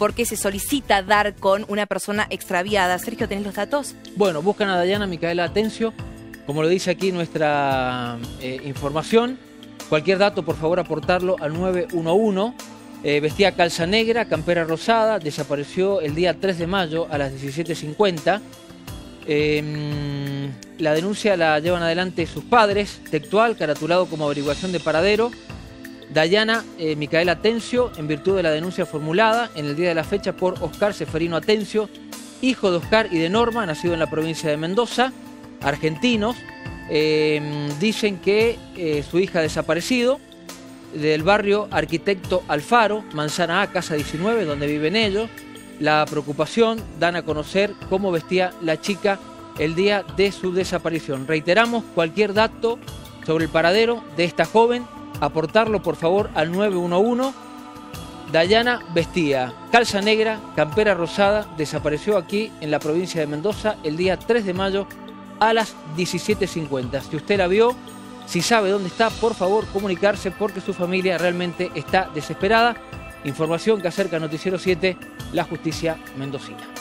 porque se solicita dar con una persona extraviada. Sergio, ¿tenés los datos? Bueno, buscan a Dayana Micaela Atencio, como lo dice aquí nuestra eh, información. Cualquier dato, por favor, aportarlo al 911. Eh, vestía calza negra, campera rosada, desapareció el día 3 de mayo a las 17.50. Em, la denuncia la llevan adelante sus padres, textual, caratulado como averiguación de paradero. Dayana eh, Micaela Atencio, en virtud de la denuncia formulada en el día de la fecha por Oscar Seferino Atencio, hijo de Oscar y de Norma, nacido en la provincia de Mendoza, argentinos. Em, dicen que eh, su hija ha desaparecido del barrio Arquitecto Alfaro, Manzana A, Casa 19, donde viven ellos. La preocupación dan a conocer cómo vestía la chica el día de su desaparición. Reiteramos cualquier dato sobre el paradero de esta joven aportarlo por favor al 911. Dayana vestía calza negra, campera rosada, desapareció aquí en la provincia de Mendoza el día 3 de mayo a las 17.50. Si usted la vio, si sabe dónde está, por favor comunicarse porque su familia realmente está desesperada. Información que acerca Noticiero 7, la justicia mendocina.